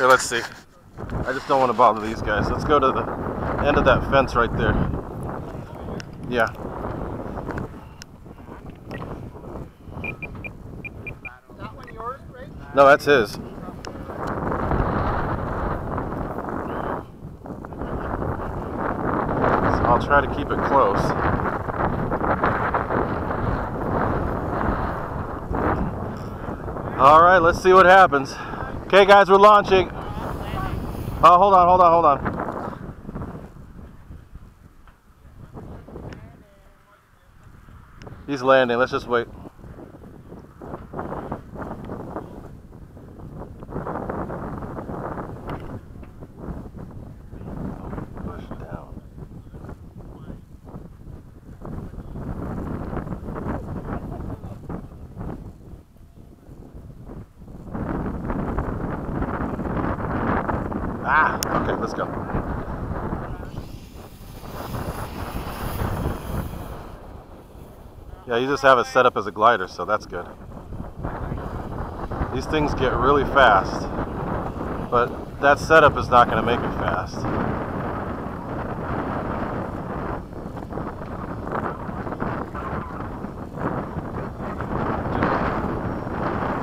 Here, let's see. I just don't want to bother these guys. Let's go to the end of that fence right there. Yeah. That yours, Ray? No, that's his. So I'll try to keep it close. All right, let's see what happens. Okay, guys, we're launching. Oh, hold on, hold on, hold on. He's landing. Let's just wait. Push down. Ah, okay, let's go. Yeah, you just have it set up as a glider, so that's good. These things get really fast, but that setup is not going to make it fast.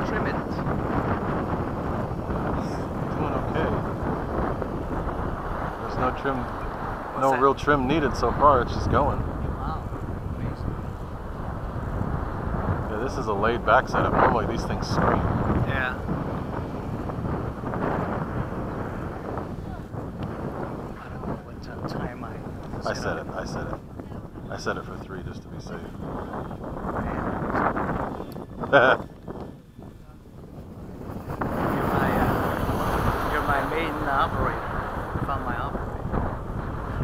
Trim it. Doing okay. There's no trim, no that? real trim needed so far. It's just going. Wow. Amazing. Yeah, this is a laid back setup. Normally these things scream. Yeah. I don't know what time I I said it. I said it. I said it for three just to be safe. Man, you're my, uh, you're my main operator. If I'm my operator.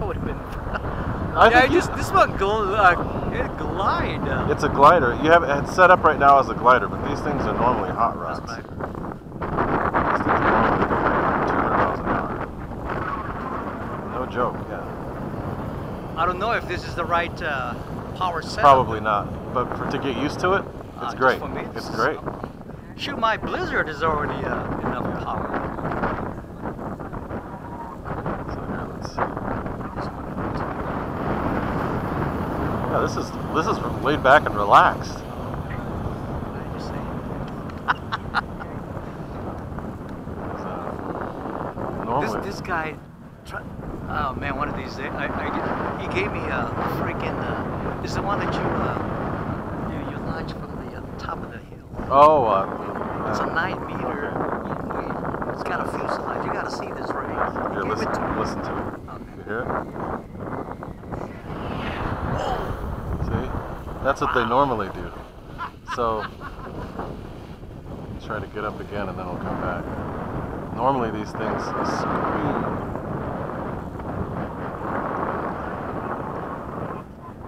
I would have been. I yeah, think just this one gl- uh, it glide. Uh, it's a glider. You have it set up right now as a glider, but these things are normally hot rods. These things are normally going 200 miles an hour. No joke. Yeah. I don't know if this is the right uh, power setup. Probably not. But for, to get used to it, Uh, it's just great. for me, It's great. Shoot, my Blizzard is already uh, enough power. So here, let's see. Yeah, this is this is laid back and relaxed. I'm just saying. So, This this guy, try, oh man, one of these days, I, I, he gave me a freaking. Uh, this is the one that you uh, you, you launch from the uh, top of the hill. oh, uh, It's a uh, nine meter. It's got a fuselage. You gotta see this ray. Here, listen, to listen to it. Okay. You hear it? See? That's what they normally do. So, try to get up again and then we'll come back. Normally these things scream.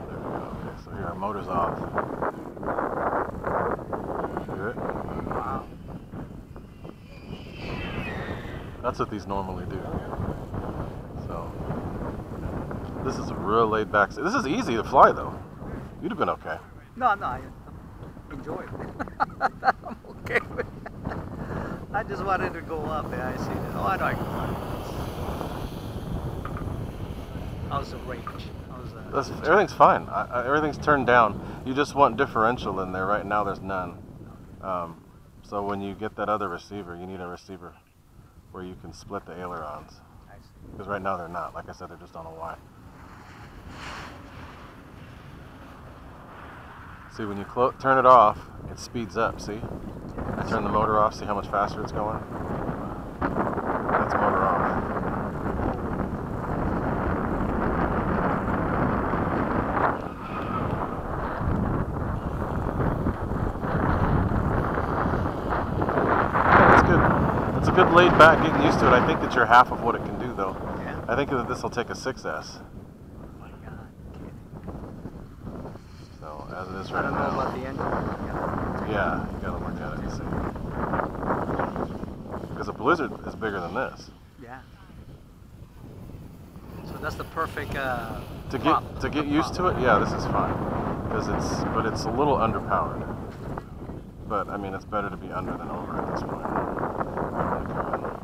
There we go. Okay, so here our motor's off. Hear it? Wow. That's what these normally do. So, this is a real laid back. This is easy to fly though. You'd have been okay. No, no, I enjoy it. I'm okay with it. I just wanted to go up and I see that. Oh, I know I can fly. How's the range? How's That's, everything's fine. I, I, everything's turned down. You just want differential in there. Right now, there's none. Um, so when you get that other receiver, you need a receiver where you can split the ailerons. Because right now they're not. Like I said, they're just on a Y. See, when you turn it off, it speeds up. See? I turn the motor off. See how much faster it's going? That's motor off. That's good. It's a good laid back getting used to it. I think that you're half of what it can do, though. Yeah. I think that this will take a 6S. Oh my God. kidding. So as it is I right don't know now. about the engine. Yeah. You gotta look at it and see. Because a Blizzard is bigger than this. Yeah. So that's the perfect uh, To get to get used to it, yeah, this is fine. Because it's but it's a little underpowered. But I mean, it's better to be under than over at this point. I'm gonna come in.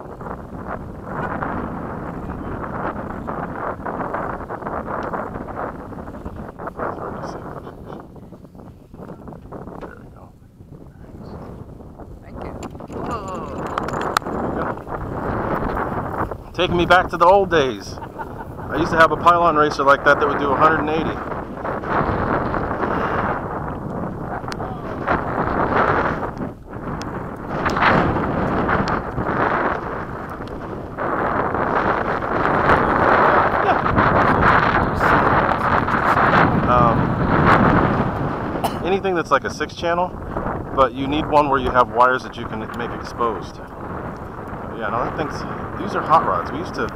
Taking me back to the old days. I used to have a pylon racer like that that would do 180. Um, anything that's like a six channel, but you need one where you have wires that you can make exposed. Yeah, no, that thing's. These are hot rods. We used to.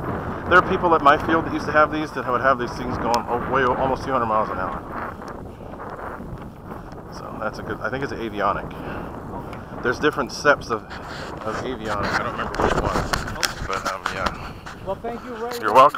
There are people at my field that used to have these that would have these things going way almost 200 miles an hour. So that's a good. I think it's an avionic. There's different steps of, of avionics. I don't remember which one, but um, yeah. Well, thank you, Ray. You're welcome.